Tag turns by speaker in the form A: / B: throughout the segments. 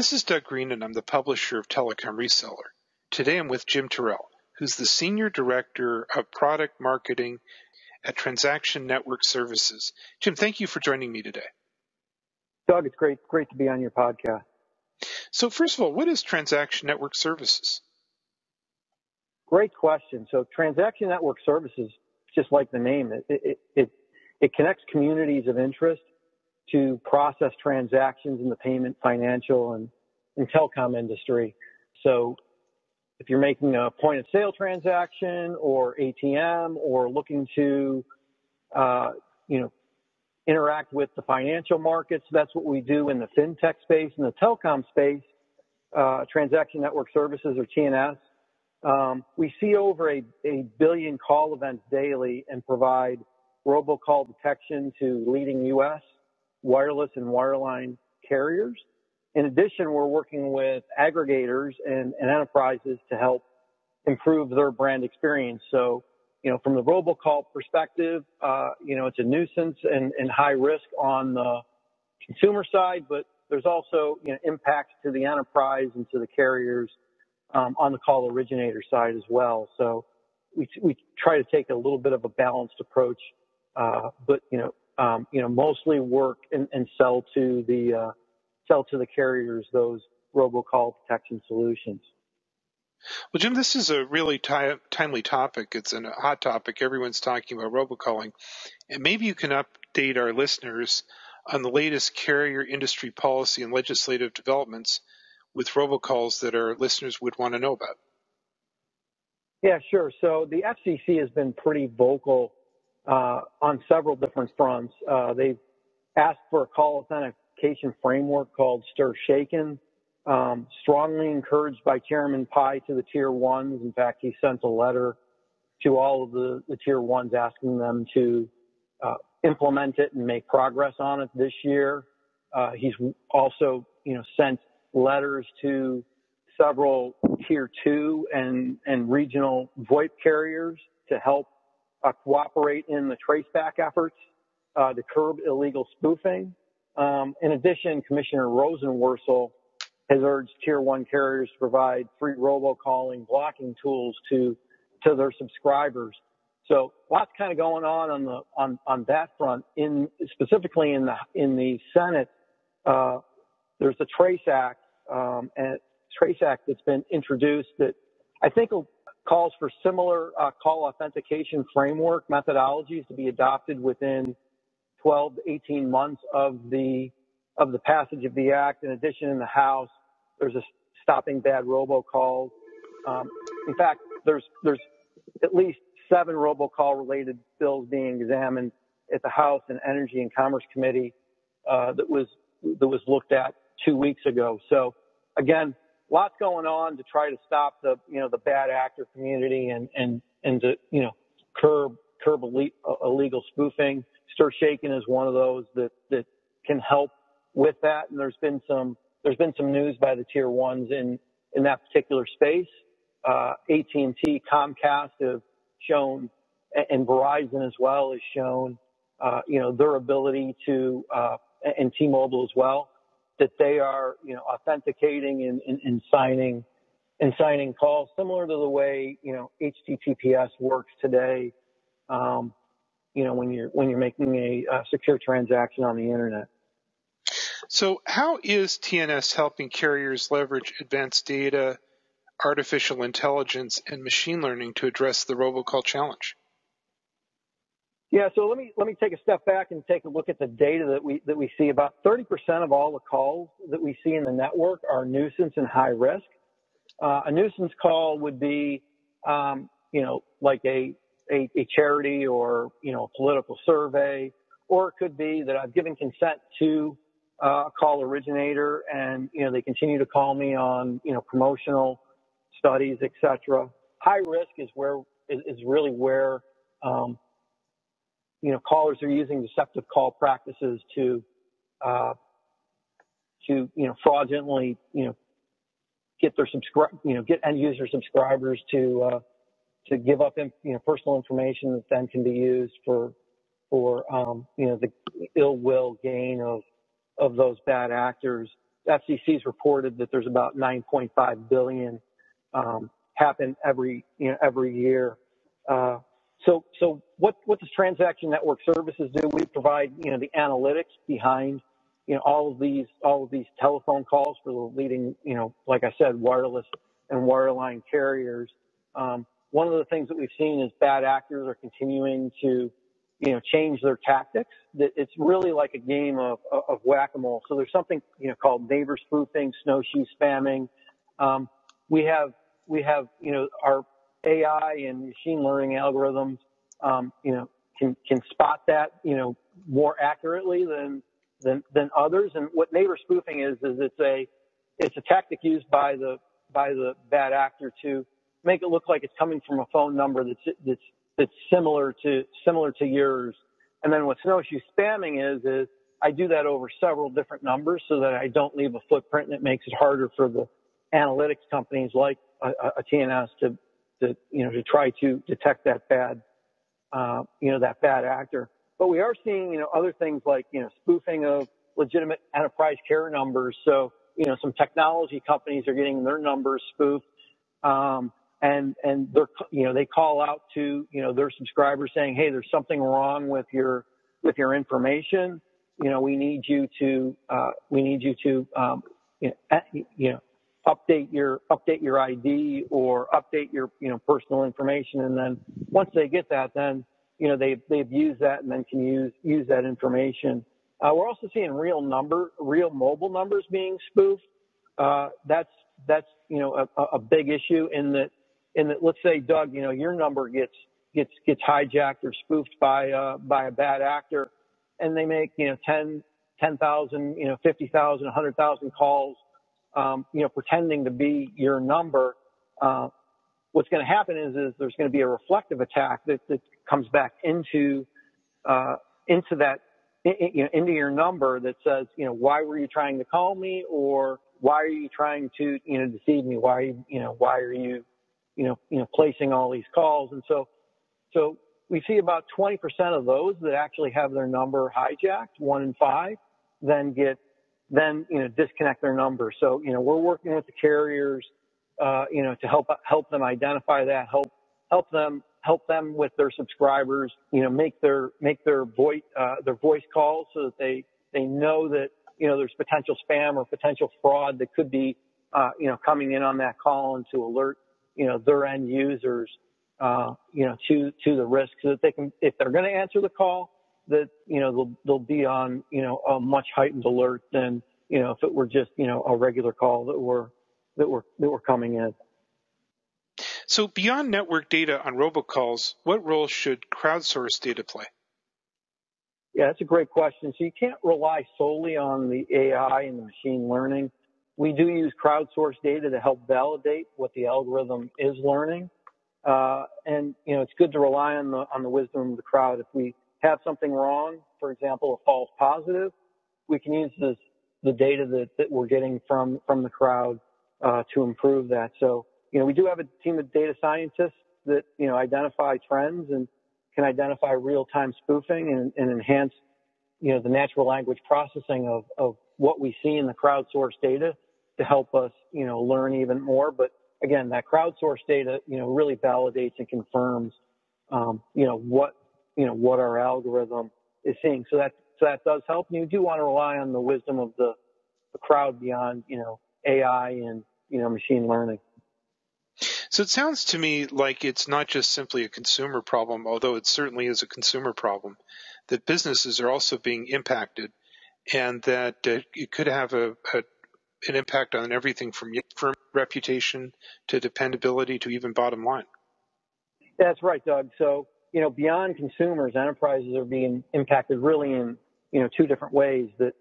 A: This is Doug Green, and I'm the publisher of Telecom Reseller. Today I'm with Jim Tyrrell, who's the Senior Director of Product Marketing at Transaction Network Services. Jim, thank you for joining me today.
B: Doug, it's great, great to be on your podcast.
A: So, first of all, what is Transaction Network Services?
B: Great question. So, Transaction Network Services, just like the name, it, it, it, it connects communities of interest to process transactions in the payment, financial, and, and telecom industry. So if you're making a point of sale transaction or ATM or looking to, uh, you know, interact with the financial markets, that's what we do in the fintech space. and the telecom space, uh, transaction network services or TNS, um, we see over a, a billion call events daily and provide robocall detection to leading U.S wireless and wireline carriers. In addition, we're working with aggregators and, and enterprises to help improve their brand experience. So, you know, from the robocall perspective, uh, you know, it's a nuisance and, and high risk on the consumer side, but there's also, you know, impacts to the enterprise and to the carriers um, on the call originator side as well. So we, we try to take a little bit of a balanced approach, uh, but, you know, um, you know, mostly work and, and sell to the uh, sell to the carriers those robocall protection solutions.
A: Well, Jim, this is a really t- timely topic. It's a hot topic. Everyone's talking about robocalling, and maybe you can update our listeners on the latest carrier industry policy and legislative developments with robocalls that our listeners would want to know about.
B: Yeah, sure. So the FCC has been pretty vocal uh, on several different fronts. Uh, they've asked for a call framework called STIR/SHAKEN, um, strongly encouraged by Chairman Pai to the tier ones. In fact, he sent a letter to all of the, the tier ones asking them to uh, implement it and make progress on it this year. Uh, he's also, you know, sent letters to several tier two and, and regional VoIP carriers to help uh, cooperate in the traceback efforts uh, to curb illegal spoofing. Um, in addition, Commissioner Rosenworcel has urged tier one carriers to provide free robocalling blocking tools to to their subscribers. So lots kind of going on on the on on that front. In specifically in the in the Senate, uh, there's the TRACED Act um, and TRACED Act that's been introduced that I think calls for similar uh, call authentication framework methodologies to be adopted within 12 to 18 months of the of the passage of the act. In addition, in the House, there's a stopping bad robocalls. Um, in fact, there's there's at least seven robocall related bills being examined at the House and Energy and Commerce Committee uh, that was that was looked at two weeks ago. So again, lots going on to try to stop the you know the bad actor community and and and to you know curb curb illegal spoofing. STIR/SHAKEN is one of those that that can help with that. And there's been some there's been some news by the tier ones in in that particular space. Uh, AT&T, Comcast have shown, and Verizon as well has shown, uh, you know, their ability to, uh, and T-Mobile as well, that they are, you know, authenticating and, and, and signing and signing calls, similar to the way you know HTTPS works today. Um, you know, when you're when you're making a, a secure transaction on the internet.
A: So, how is TNS helping carriers leverage advanced data, artificial intelligence, and machine learning to address the robocall challenge?
B: Yeah, so let me let me take a step back and take a look at the data that we that we see. About 30% of all the calls that we see in the network are nuisance and high risk. Uh, a nuisance call would be, um, you know, like a, a, a charity or you know a political survey, or it could be that I've given consent to uh, a call originator, and you know they continue to call me on you know promotional studies, etc. High risk is where is, is really where um, you know, callers are using deceptive call practices to, uh, to, you know, fraudulently, you know, get their subscribe, you know, get end user subscribers to, uh, to give up, you know, personal information that then can be used for, for, um, you know, the ill will gain of, of those bad actors. FCC's reported that there's about 9.5 billion um, happen every you know every year. Uh, so so what what does Transaction Network Services do? We provide you know the analytics behind you know all of these all of these telephone calls for the leading you know like I said wireless and wireline carriers. Um, one of the things that we've seen is bad actors are continuing to you know, change their tactics. It's really like a game of, of whack-a-mole. So there's something, you know, called neighbor spoofing, snowshoe spamming. Um, we have, we have, you know, our AI and machine learning algorithms, um, you know, can, can spot that, you know, more accurately than, than, than others. And what neighbor spoofing is, is it's a, it's a tactic used by the, by the bad actor to make it look like it's coming from a phone number that's, that's that's similar to similar to yours. And then what snowshoe spamming is is I do that over several different numbers so that I don't leave a footprint and it makes it harder for the analytics companies like a, a TNS to, to, you know, to try to detect that bad, uh, you know, that bad actor. But we are seeing, you know, other things like, you know, spoofing of legitimate enterprise care numbers. So, you know, some technology companies are getting their numbers spoofed. Um, and and they're you know they call out to you know their subscribers saying hey there's something wrong with your with your information. You know we need you to uh, we need you to um, you, know, update your update your ID or update your you know personal information. And then once they get that then you know they've they've used that and then can use use that information. Uh, we're also seeing real number real mobile numbers being spoofed. Uh, that's that's you know a, a big issue in that and that let's say Doug, you know, your number gets gets gets hijacked or spoofed by uh, by a bad actor, and they make you know 10 10,000, you know, 50,000, 100,000 calls, um, you know, pretending to be your number. Uh, what's going to happen is, is there's going to be a reflective attack that, that comes back into, uh, into that, you know, into your number that says, you know, why were you trying to call me or why are you trying to, you know, deceive me? Why, you know, why are you, you know, you know, placing all these calls. And so, so we see about 20% of those that actually have their number hijacked, one in five, then get, then, you know, disconnect their number. So, you know, we're working with the carriers, uh, you know, to help, help them identify that, help, help them, help them with their subscribers, you know, make their, make their voice, uh, their voice calls so that they, they know that, you know, there's potential spam or potential fraud that could be, uh, you know, coming in on that call and to alert you know, their end users, uh, you know, to, to the risk so that they can, if they're going to answer the call, that, you know, they'll, they'll be on, you know, a much heightened alert than, you know, if it were just, you know, a regular call that were, that were, that were coming in.
A: So beyond network data on robocalls, what role should crowdsourced data play?
B: Yeah, that's a great question. So you can't rely solely on the AI and the machine learning we do use crowdsourced data to help validate what the algorithm is learning. Uh, and, you know, it's good to rely on the, on the wisdom of the crowd. If we have something wrong, for example, a false positive, we can use this, the data that, that we're getting from, from the crowd, uh, to improve that. So, you know, we do have a team of data scientists that, you know, identify trends and can identify real-time spoofing and, and enhance, you know, the natural language processing of, of what we see in the crowdsourced data to help us, you know, learn even more. But again, that crowdsourced data, you know, really validates and confirms, um, you know, what, you know, what our algorithm is seeing. So that, so that does help. And you do want to rely on the wisdom of the, the crowd beyond, you know, AI and, you know, machine learning.
A: So it sounds to me like it's not just simply a consumer problem, although it certainly is a consumer problem, that businesses are also being impacted and that uh, it could have a, a an impact on everything from firm reputation to dependability to even bottom line.
B: That's right, Doug. So, you know, beyond consumers, enterprises are being impacted really in, you know, two different ways that,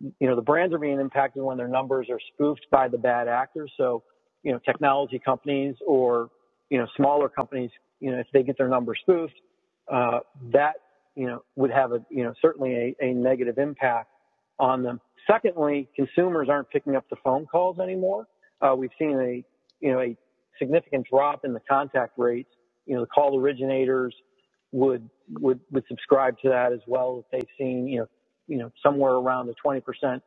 B: you know, the brands are being impacted when their numbers are spoofed by the bad actors. So, you know, technology companies or, you know, smaller companies, you know, if they get their numbers spoofed, uh, that, you know, would have a, you know, certainly a, a negative impact on them. Secondly, consumers aren't picking up the phone calls anymore. Uh, we've seen a, you know, a significant drop in the contact rates. You know, the call originators would, would, would subscribe to that as well. They've seen, you know, you know, somewhere around a 20%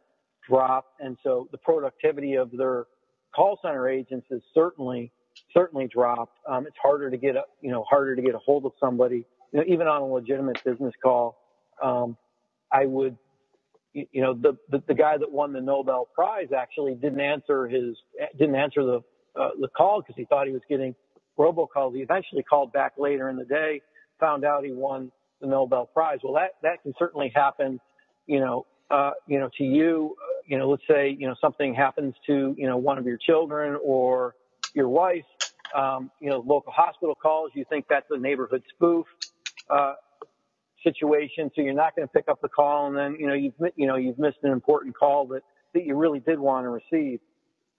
B: drop. and so the productivity of their call center agents is certainly certainly dropped. Um, it's harder to get a you know harder to get a hold of somebody, you know, even on a legitimate business call. Um, I would, you know, the, the the guy that won the Nobel Prize actually didn't answer his didn't answer the uh, the call because he thought he was getting robocalls. He eventually called back later in the day, found out he won the Nobel Prize. Well, that that can certainly happen, you know, uh, you know, to you, uh, you know, let's say, you know, something happens to, you know, one of your children or your wife, um, you know, local hospital calls, you think that's a neighborhood spoof, uh, situation. So you're not going to pick up the call and then, you know, you've, you know, you've missed an important call that, that you really did want to receive.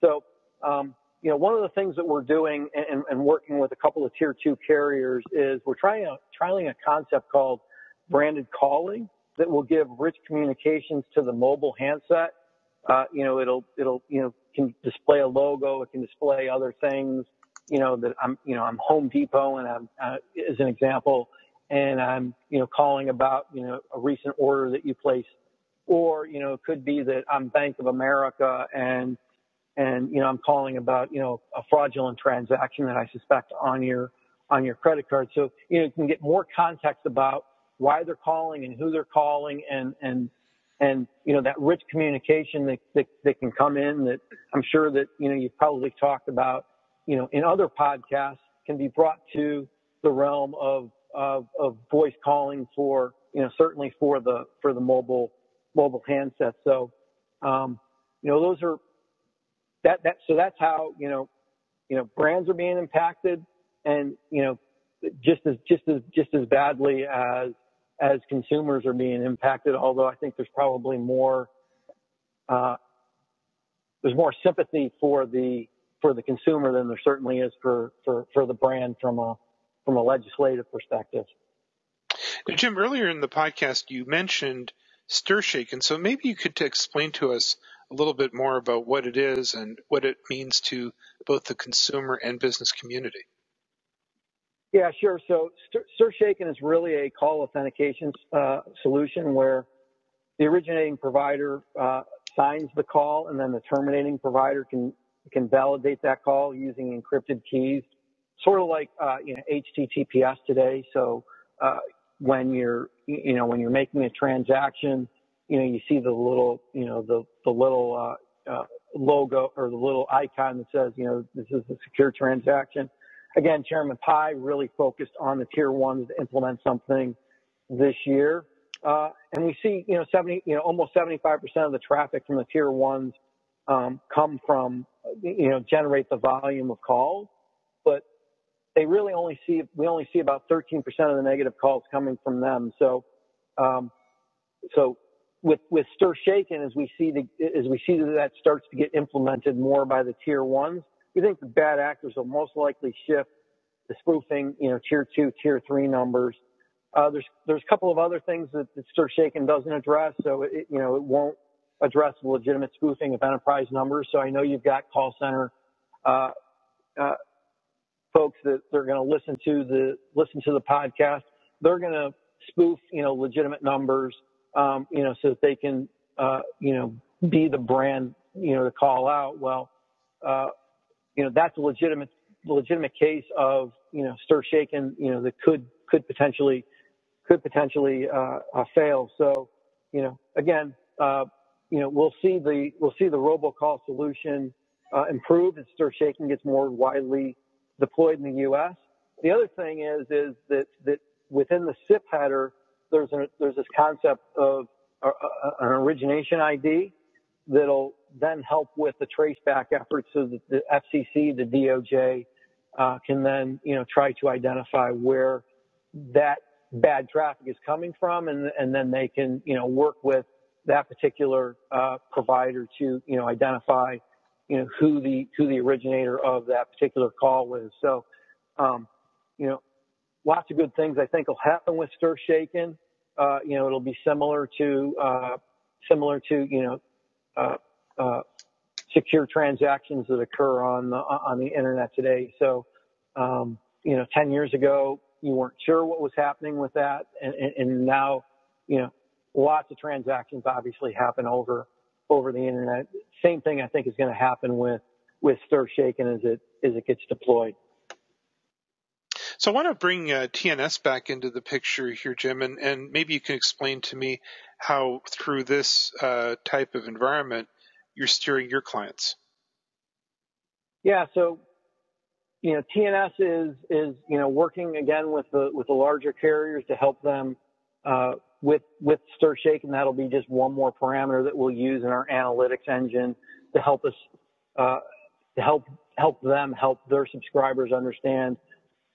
B: So, um, you know, one of the things that we're doing and, and working with a couple of tier two carriers is we're trying a, trialing a concept called branded calling that will give rich communications to the mobile handset. Uh, you know, it'll, it'll, you know, can display a logo. It can display other things, you know, that I'm, you know, I'm Home Depot and I'm, uh, as an example, and I'm, you know, calling about, you know, a recent order that you placed. Or, you know, it could be that I'm Bank of America and, and, you know, I'm calling about, you know, a fraudulent transaction that I suspect on your, on your credit card. So, you know, you can get more context about why they're calling and who they're calling and, and, and, you know, that rich communication that, that, that can come in that I'm sure that, you know, you've probably talked about, you know, in other podcasts can be brought to the realm of, of, of voice calling for, you know, certainly for the, for the mobile, mobile handset. So, um, you know, those are, that, that, so that's how, you know, you know, brands are being impacted and, you know, just as, just as, just as badly as, as consumers are being impacted, although I think there's probably more, uh, there's more sympathy for the, for the consumer than there certainly is for, for, for the brand from a, from a legislative perspective.
A: Now, Jim, earlier in the podcast, you mentioned StirShake, and so maybe you could explain to us a little bit more about what it is and what it means to both the consumer and business community.
B: Yeah, sure. So Stir StirShaken is really a call authentication uh, solution where the originating provider uh, signs the call, and then the terminating provider can can validate that call using encrypted keys, sort of like uh, you know HTTPS today. So uh, when you're you know when you're making a transaction, you know you see the little you know the the little uh, uh, logo or the little icon that says you know this is a secure transaction again, Chairman Pai really focused on the tier ones to implement something this year. Uh, and we see, you know, 70, you know, almost 75% of the traffic from the tier ones um, come from, you know, generate the volume of calls, but they really only see, we only see about 13% of the negative calls coming from them. So, um, so with, with StirShaken, as we see the, as we see that that starts to get implemented more by the tier ones, we think the bad actors will most likely shift to spoofing, you know, tier two, tier three numbers. Uh, there's there's a couple of other things that, that StirShaken doesn't address, so it you know it won't address the legitimate spoofing of enterprise numbers. So I know you've got call center uh, uh, folks that they're going to listen to the listen to the podcast. They're going to spoof you know legitimate numbers, um, you know, so that they can uh, you know be the brand you know to call out. Well, uh, you know, that's a legitimate, legitimate case of, you know, StirShaken, you know, that could, could potentially, could potentially, uh, uh, fail. So, you know, again, uh, you know, we'll see the, we'll see the robocall solution, uh, improve as STIR/SHAKEN gets more widely deployed in the U.S. The other thing is, is that, that within the SIP header, there's a, there's this concept of uh, uh an origination ID that'll then help with the traceback efforts so that the FCC, the DOJ, uh, can then, you know, try to identify where that bad traffic is coming from and, and then they can, you know, work with that particular, uh, provider to, you know, identify, you know, who the, who the originator of that particular call was. So, um, you know, lots of good things I think will happen with StirShaken. Uh, you know, it'll be similar to, uh, similar to, you know, uh, uh, secure transactions that occur on the, on the internet today. So, um, you know, 10 years ago, you weren't sure what was happening with that. And, and, and now, you know, lots of transactions obviously happen over, over the internet. Same thing I think is going to happen with with STIR/SHAKEN as it as it gets deployed.
A: So I want to bring uh, TNS back into the picture here, Jim, and, and maybe you can explain to me how through this uh, type of environment you're steering your clients.
B: Yeah, so you know TNS is is you know working again with the with the larger carriers to help them uh, with with STIR/SHAKEN. That'll be just one more parameter that we'll use in our analytics engine to help us uh, to help help them help their subscribers understand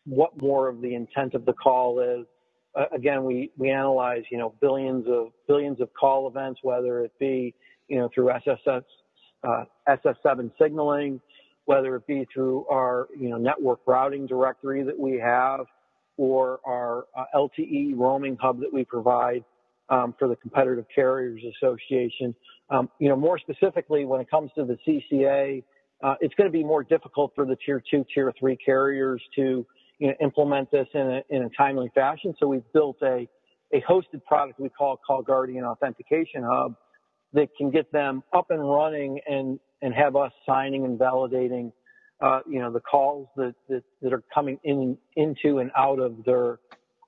B: what more of the intent of the call is. Uh, again, we, we analyze, you know, billions of billions of call events, whether it be, you know, through SSS, uh, SS7 signaling, whether it be through our, you know, network routing directory that we have, or our uh, LTE roaming hub that we provide um, for the Competitive Carriers Association. Um, you know, more specifically, when it comes to the CCA, uh, it's going to be more difficult for the tier two, tier three carriers to you know, implement this in a, in a timely fashion. So we've built a, a hosted product we call Call Guardian Authentication Hub that can get them up and running and, and have us signing and validating, uh, you know, the calls that, that, that are coming in, into and out of their,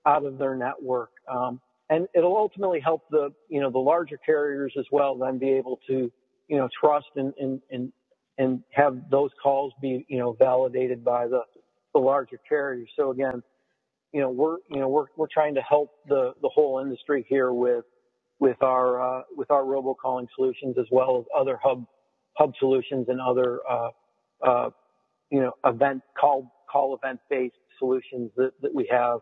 B: out of their network. Um, and it'll ultimately help the, you know, the larger carriers as well then be able to, you know, trust and, and, and, and have those calls be, you know, validated by the, the larger carriers. So again, you know, we're, you know, we're, we're trying to help the, the whole industry here with, with our, uh, with our robocalling solutions as well as other hub, hub solutions and other, uh, uh, you know, event call, call event based solutions that, that we have,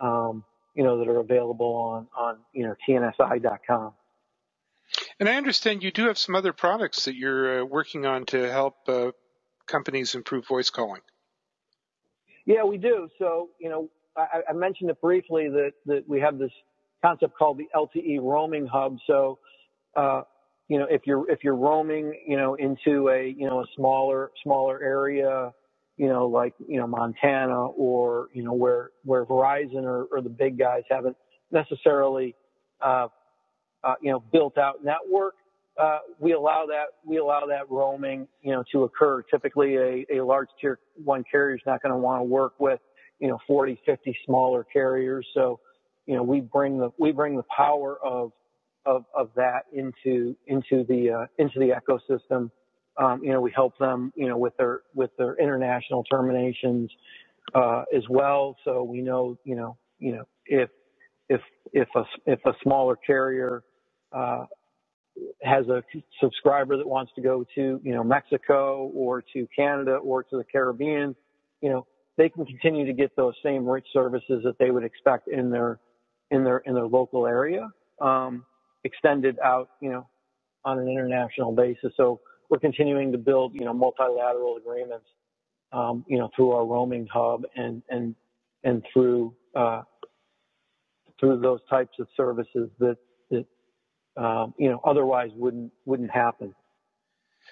B: um, you know, that are available on, on, you know, tnsi.com.
A: And I understand you do have some other products that you're uh, working on to help uh, companies improve voice calling.
B: Yeah, we do. So, you know, I, I mentioned it briefly that, that we have this concept called the LTE roaming hub. So, uh, you know, if you're, if you're roaming, you know, into a, you know, a smaller, smaller area, you know, like, you know, Montana or, you know, where, where Verizon or, or the big guys haven't necessarily, uh, uh, you know, built out network, uh, we allow that we allow that roaming, you know, to occur. Typically, a, a large tier one carrier is not going to want to work with, you know, 40, 50 smaller carriers. So, you know, we bring the we bring the power of of, of that into into the uh, into the ecosystem. Um, you know, we help them, you know, with their with their international terminations uh, as well. So we know, you know, you know, if if if a if a smaller carrier uh, has a subscriber that wants to go to, you know, Mexico or to Canada or to the Caribbean, you know, they can continue to get those same rich services that they would expect in their, in their, in their local area, um, extended out, you know, on an international basis. So we're continuing to build, you know, multilateral agreements, um, you know, through our roaming hub and, and, and through, uh, through those types of services that, that um, you know, otherwise wouldn't wouldn't happen.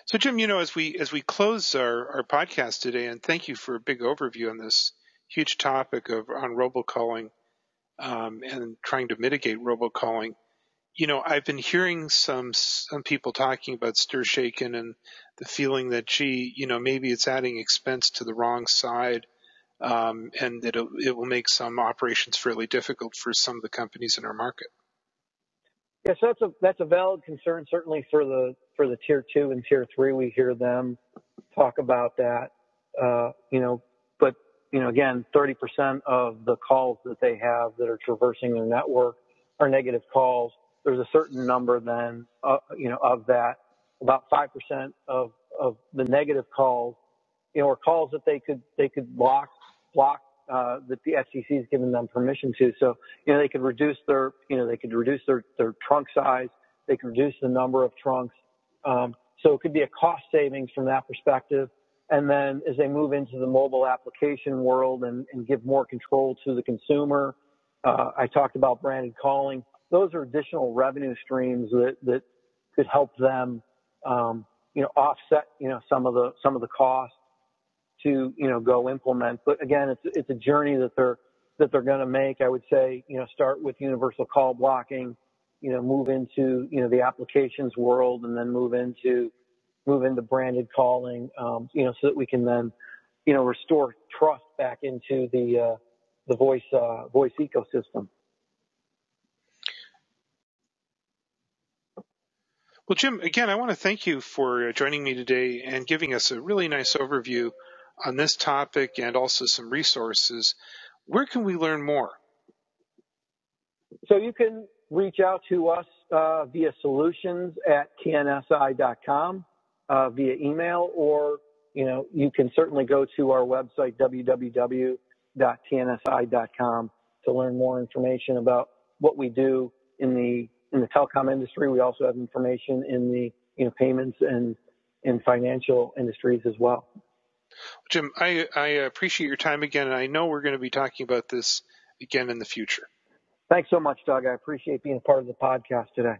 A: So, Jim, you know, as we as we close our, our podcast today, and thank you for a big overview on this huge topic of on robocalling um, and trying to mitigate robocalling. You know, I've been hearing some some people talking about STIR/SHAKEN and the feeling that, gee, you know, maybe it's adding expense to the wrong side, um, and that it, it will make some operations fairly difficult for some of the companies in our market.
B: Yes, yeah, so that's a that's a valid concern. Certainly for the for the tier two and tier three, we hear them talk about that. Uh, you know, but you know, again, 30% of the calls that they have that are traversing their network are negative calls. There's a certain number then, uh, you know, of that. About 5% of of the negative calls, you know, are calls that they could they could block block uh, that the FCC has given them permission to. So, you know, they could reduce their, you know, they could reduce their, their trunk size. They could reduce the number of trunks. Um, so it could be a cost savings from that perspective. And then as they move into the mobile application world and, and give more control to the consumer, uh, I talked about branded calling. Those are additional revenue streams that, that could help them, um, you know, offset, you know, some of the, some of the costs to you know go implement. But again, it's it's a journey that they're that they're going to make. I would say you know start with universal call blocking, you know, move into, you know, the applications world and then move into, move into branded calling, um, you know, so that we can then, you know, restore trust back into the, uh, the voice, uh, voice ecosystem.
A: Well, Jim, again, I want to thank you for uh, joining me today and giving us a really nice overview on this topic and also some resources. Where can we learn more?
B: So you can reach out to us uh, via solutions at tnsi.com uh, via email, or you know you can certainly go to our website www.tnsi.com to learn more information about what we do in the in the telecom industry. We also have information in the you know payments and in financial industries as well.
A: Jim, I, I appreciate your time again, and I know we're going to be talking about this again in the future.
B: Thanks so much, Doug. I appreciate being part of the podcast today.